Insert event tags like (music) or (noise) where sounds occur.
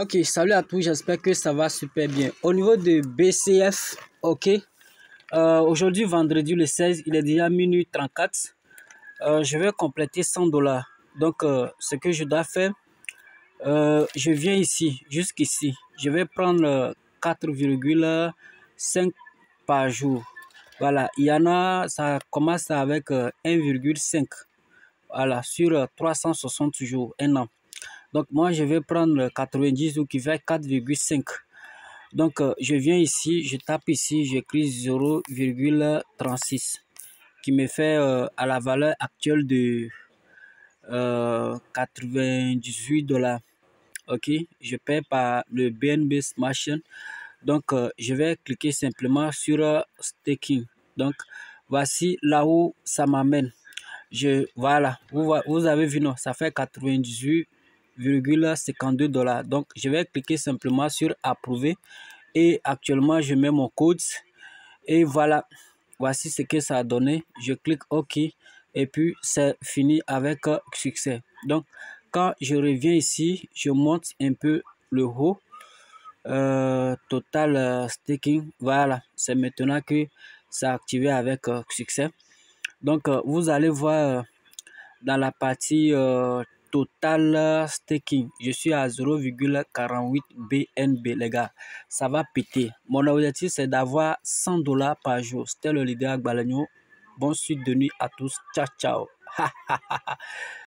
Ok, salut à tous, j'espère que ça va super bien. Au niveau de BCF, ok, euh, aujourd'hui vendredi le 16, il est déjà minuit 34. Euh, je vais compléter 100 dollars. Donc, euh, ce que je dois faire, je viens ici, jusqu'ici. Je vais prendre 4,5 par jour. Voilà, il y en a, ça commence avec 1,5. Voilà, sur 360 jours, un an. Donc moi, je vais prendre 90 ou qui fait 4,5. Donc euh, je viens ici, je tape ici, j'écris 0,36 qui me fait euh, à la valeur actuelle de 98 euh, dollars. Ok, je paie par le BNB Machine. Donc je vais cliquer simplement sur staking. Donc voici là où ça m'amène. Je voilà, vous, vous avez vu non, ça fait 98 52 dollars. Donc, je vais cliquer simplement sur approuver et actuellement, je mets mon code et voilà. Voici ce que ça a donné. Je clique OK et puis c'est fini avec succès. Donc, quand je reviens ici, je monte un peu le haut. Euh, total euh, staking, voilà, c'est maintenant que c'est activé avec euh, succès. Donc, vous allez voir dans la partie total staking. Je suis à 0,48 BNB, les gars. Ça va péter. Mon objectif, c'est d'avoir 100 dollars par jour. C'était le leader Agbalagno. Bonne suite de nuit à tous. Ciao, ciao. (laughs)